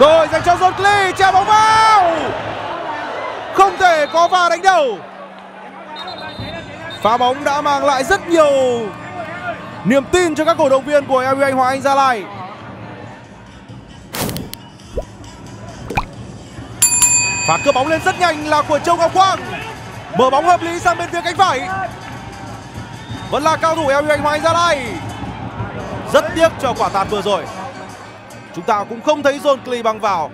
rồi dành cho John Clee chạm bóng vào. Không thể có pha đánh đầu. Pha bóng đã mang lại rất nhiều niềm tin cho các cổ động viên của LU Anh Hoàng Anh Gia Lai. Và cưa bóng lên rất nhanh là của Châu Ngọc Quang. Mở bóng hợp lý sang bên phía cánh phải. Vẫn là cao thủ LU Anh Hoàng Anh Gia Lai. Rất tiếc cho quả tạt vừa rồi. Chúng ta cũng không thấy John Klee băng vào.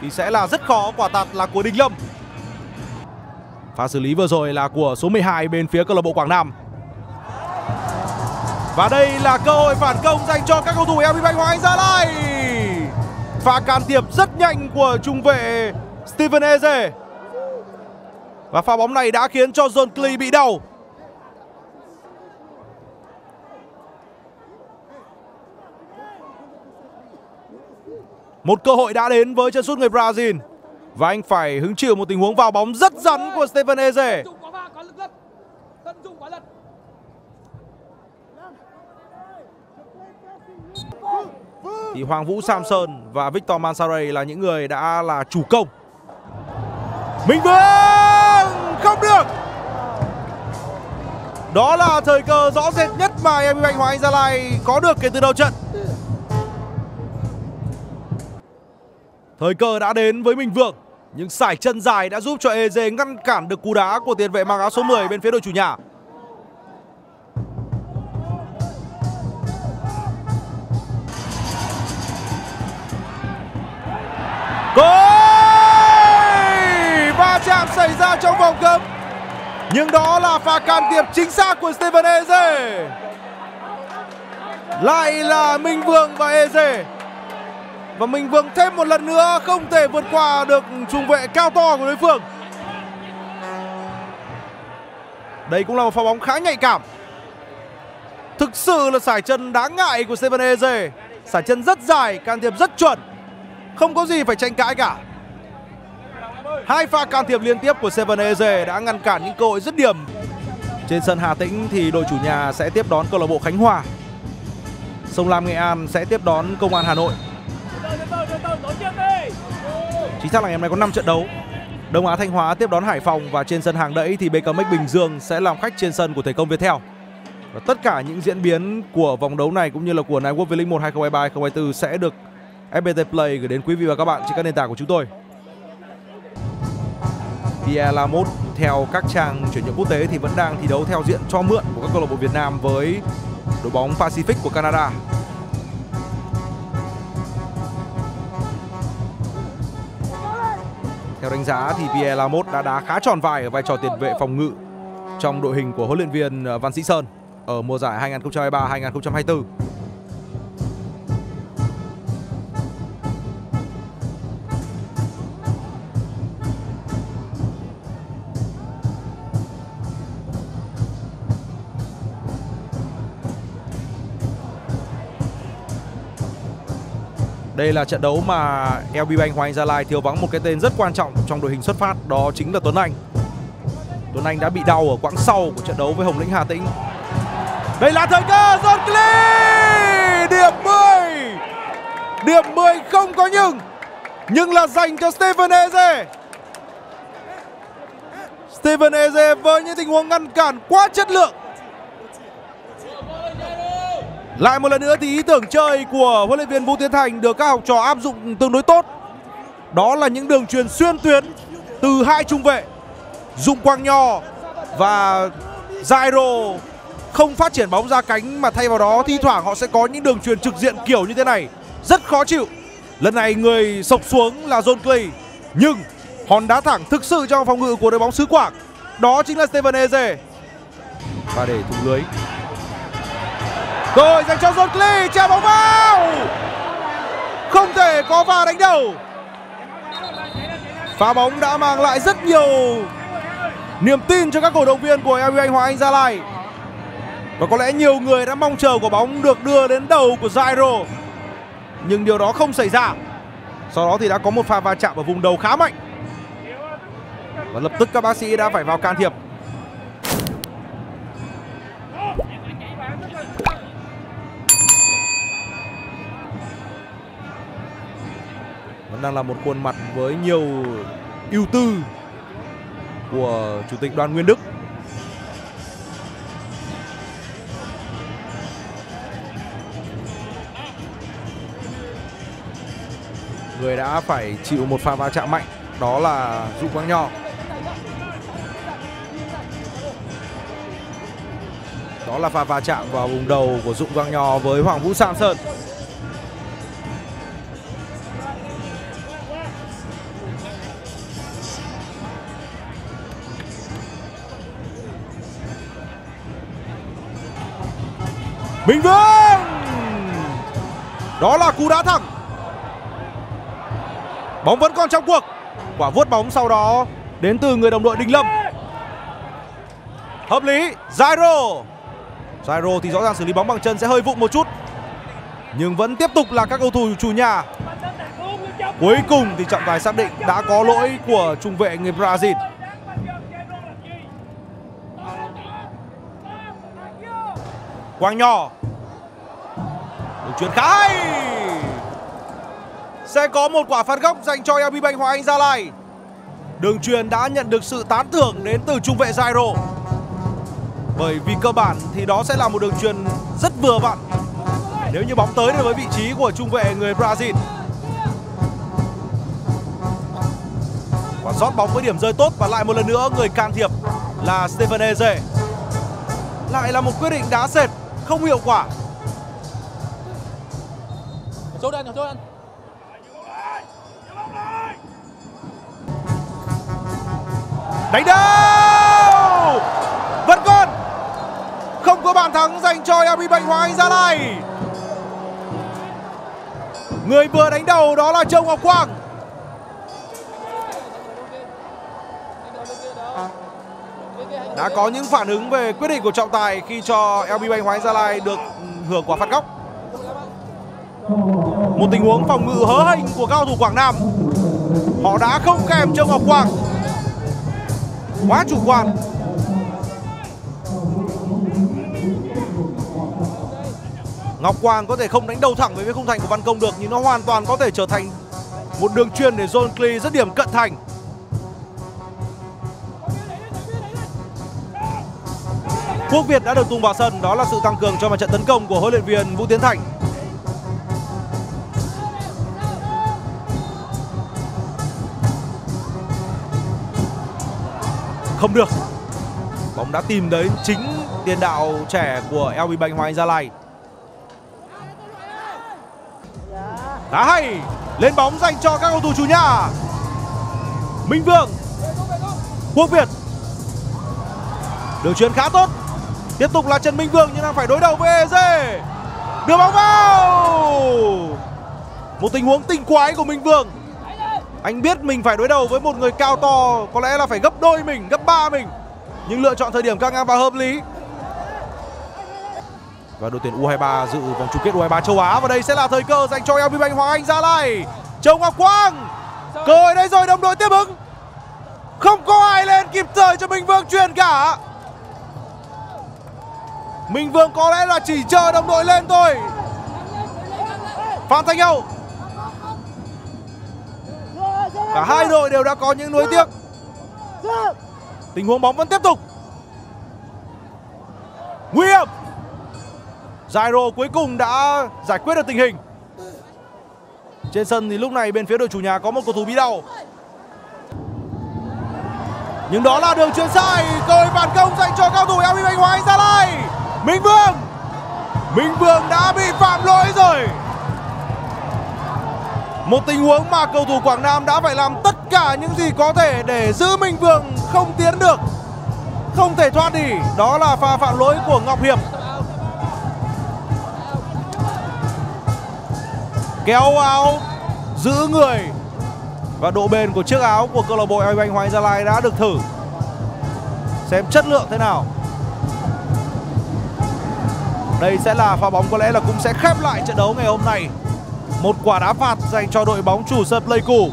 Thì sẽ là rất khó, quả tạt là của Đình Lâm. Pha xử lý vừa rồi là của số 12 bên phía câu lạc bộ Quảng Nam. Và đây là cơ hội phản công dành cho các cầu thủ LB Banh Hoàng Anh Gia Lai. Pha can thiệp rất nhanh của trung vệ Steven Eze. Và pha bóng này đã khiến cho John Klee bị đau. Một cơ hội đã đến với chân sút người Brazil. Và anh phải hứng chịu một tình huống vào bóng rất rắn của Stephen Eze. Thì Hoàng Vũ Samson và Victor Mansaray là những người đã là chủ công. Minh Vương không được. Đó là thời cơ rõ rệt nhất mà em Anh Hoàng Anh Gia Lai có được kể từ đầu trận. Thời cơ đã đến với Minh Vương, Nhưng sải chân dài đã giúp cho Ez ngăn cản được cú đá của tiền vệ mang áo số 10 bên phía đội chủ nhà. Goal! Va chạm xảy ra trong vòng cấm, Nhưng đó là pha can thiệp chính xác của Steven Eze Lại là Minh Vương và Eze và Minh Vương thêm một lần nữa không thể vượt qua được trung vệ cao to của đối phương. Đây cũng là một pha bóng khá nhạy cảm. Thực sự là sải chân đáng ngại của Steven Eze Sải chân rất dài, can thiệp rất chuẩn. Không có gì phải tranh cãi cả. Hai pha can thiệp liên tiếp của Steven Eze đã ngăn cản những cơ hội dứt điểm. Trên sân Hà Tĩnh thì đội chủ nhà sẽ tiếp đón câu lạc bộ Khánh Hòa. Sông Lam Nghệ An sẽ tiếp đón Công an Hà Nội. Chính xác là ngày hôm nay có 5 trận đấu Đông Á Thanh Hóa tiếp đón Hải Phòng và trên sân hàng đẫy thì BKMX Bình Dương sẽ làm khách trên sân của Thể công Viettel. Và tất cả những diễn biến của vòng đấu này cũng như là của Night World V-League 1 2023 2024 sẽ được FPT Play gửi đến quý vị và các bạn trên các nền tảng của chúng tôi. Pierre Lamot theo các trang chuyển nhượng quốc tế thì vẫn đang thi đấu theo diện cho mượn của các câu lạc bộ Việt Nam với đội bóng Pacific của Canada. Theo đánh giá thì Pierre Lamotte đã đá khá tròn vai ở vai trò tiền vệ phòng ngự trong đội hình của huấn luyện viên ờ, Văn Sĩ Sơn ở mùa giải 2023-2024. Đây là trận đấu mà LB Bank Hoàng Anh Gia Lai thiếu vắng một cái tên rất quan trọng trong đội hình xuất phát, Đó chính là Tuấn Anh. Tuấn Anh đã bị đau ở quãng sau của trận đấu với Hồng Lĩnh Hà Tĩnh. Đây là thời cơ, John Klee Điểm 10 Điểm 10 không có nhưng Nhưng là dành cho Steven Eze. Steven Eze với những tình huống ngăn cản quá chất lượng lại một lần nữa thì ý tưởng chơi của huấn luyện viên Vũ Tiến Thành được các học trò áp dụng tương đối tốt. Đó là những đường truyền xuyên tuyến từ hai trung vệ, Dụng Quang Nho và Zairo không phát triển bóng ra cánh mà thay vào đó thi thoảng họ sẽ có những đường truyền trực diện kiểu như thế này. Rất khó chịu. Lần này người sộc xuống là John Clay, nhưng hòn đá thẳng thực sự trong phòng ngự của đội bóng xứ Quảng. Đó chính là Steven Eze. Và để thủng lưới. Rồi dành cho John Clee chạm bóng vào. Không thể có pha đánh đầu. Pha bóng đã mang lại rất nhiều niềm tin cho các cổ động viên của LU Anh Hoàng Anh Gia Lai. Và có lẽ nhiều người đã mong chờ quả bóng được đưa đến đầu của Jairo Nhưng điều đó không xảy ra. Sau đó thì đã có một pha va chạm ở vùng đầu khá mạnh. Và lập tức các bác sĩ đã phải vào can thiệp. Đang là một khuôn mặt với nhiều ưu tư của chủ tịch đoàn Nguyên Đức. Người đã phải chịu một pha va chạm mạnh, đó là Dụ Quang Nho. Đó là pha va chạm vào vùng đầu của dụng Quang Nho với Hoàng Vũ Sam Sơn. Minh Vương! Đó là cú đá thẳng. Bóng vẫn còn trong cuộc. Quả vuốt bóng sau đó Đến từ người đồng đội Đình Lâm. Hợp lý, Zairo. Zairo thì rõ ràng xử lý bóng bằng chân sẽ hơi vụng một chút. Nhưng vẫn tiếp tục là các cầu thủ chủ nhà. Cuối cùng thì trọng tài xác định đã có lỗi của trung vệ người Brazil. Quang Nho. Đường chuyền khá hay Sẽ có một quả phạt góc dành cho LB Banh Hoàng Anh Gia Lai. Đường truyền đã nhận được sự tán thưởng đến từ trung vệ Zairo Bởi vì cơ bản thì đó sẽ là một đường truyền rất vừa vặn. Nếu như bóng tới được với vị trí của trung vệ người Brazil. Quả rót bóng với điểm rơi tốt và lại một lần nữa người can thiệp là Stephen Eze. Lại là một quyết định đá sệt không hiệu quả. Chốt anh, chốt anh. đánh đầu vẫn còn. Không có bàn thắng dành cho LB Bạch Hoàng Anh Gia Lai người vừa đánh đầu đó là Châu Ngọc Quang đã có những phản ứng về quyết định của trọng tài khi cho LB Banh Hoàng Gia Lai được ừ, hưởng quả phạt góc. Một tình huống phòng ngự hớ hênh của cao thủ Quảng Nam. Họ đã không kèm Châu Ngọc Quang. Quá chủ quan. Ngọc Quang có thể không đánh đầu thẳng về khung thành của Văn Công được, nhưng nó hoàn toàn có thể trở thành một đường truyền để John Clee rất điểm cận thành. Quốc Việt đã được tung vào sân. Đó là sự tăng cường cho mặt trận tấn công của huấn luyện viên Vũ Tiến Thành. Không được. Bóng đã tìm đến chính tiền đạo trẻ của LB Bành Hoàng Anh Gia Lai. Đá hay. Lên bóng dành cho các cầu thủ chủ nhà. Minh Vương. Quốc Việt. Đường chuyền khá tốt tiếp tục là Trần Minh Vương nhưng đang phải đối đầu với ez đưa bóng vào. Một tình huống tinh quái của Minh Vương. Anh biết mình phải đối đầu với một người cao to Có lẽ là phải gấp đôi mình, gấp ba mình. Nhưng lựa chọn thời điểm căng ngang và hợp lý. Và đội tuyển U23 dự vòng chung kết U23 châu Á. Và đây sẽ là thời cơ dành cho LB bành Hoàng Anh ra lại. Châu Ngọc Quang. Cơ hội đây rồi đồng đội tiếp ứng. Không có ai lên kịp thời cho Minh Vương truyền cả. Minh Vương có lẽ là chỉ chờ đồng đội lên thôi. Phan Thanh Hậu. Cả hai đội đều đã có những nuối tiếc. Tình huống bóng vẫn tiếp tục. Nguy hiểm. Jairo cuối cùng đã giải quyết được tình hình. Trên sân thì lúc này bên phía đội chủ nhà có một cầu thủ bị đau. Nhưng đó là đường chuyền sai. Rồi bàn phản công dành cho cao thủ Elvin Banh Hoàng Gia Lai Minh Vương! Minh Vương đã bị phạm lỗi rồi! Một tình huống mà cầu thủ Quảng Nam đã phải làm tất cả những gì có thể để giữ Minh Vương không tiến được. Không thể thoát đi, Đó là pha phạm lỗi của Ngọc Hiệp. Kéo áo, Giữ người. Và độ bền của chiếc áo của câu lạc bộ Anh Hoàng Gia Lai đã được thử. Xem chất lượng thế nào. Đây sẽ là pha bóng có lẽ là cũng sẽ khép lại trận đấu ngày hôm nay. Một quả đá phạt dành cho đội bóng chủ sân Pleiku.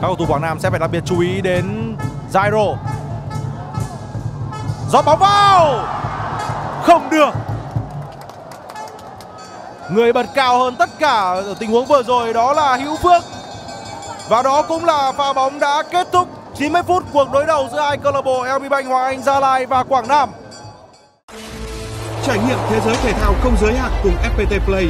Các cầu thủ Quảng Nam sẽ phải đặc biệt chú ý đến Zairo. Giọt bóng vào! Không được! Người bật cao hơn tất cả ở tình huống vừa rồi đó là Hữu Phước. Và đó cũng là pha bóng đã kết thúc 90 phút cuộc đối đầu giữa hai câu lạc bộ LB Bank Hoàng Anh Gia Lai và Quảng Nam. Trải nghiệm thế giới thể thao không giới hạn cùng FPT Play.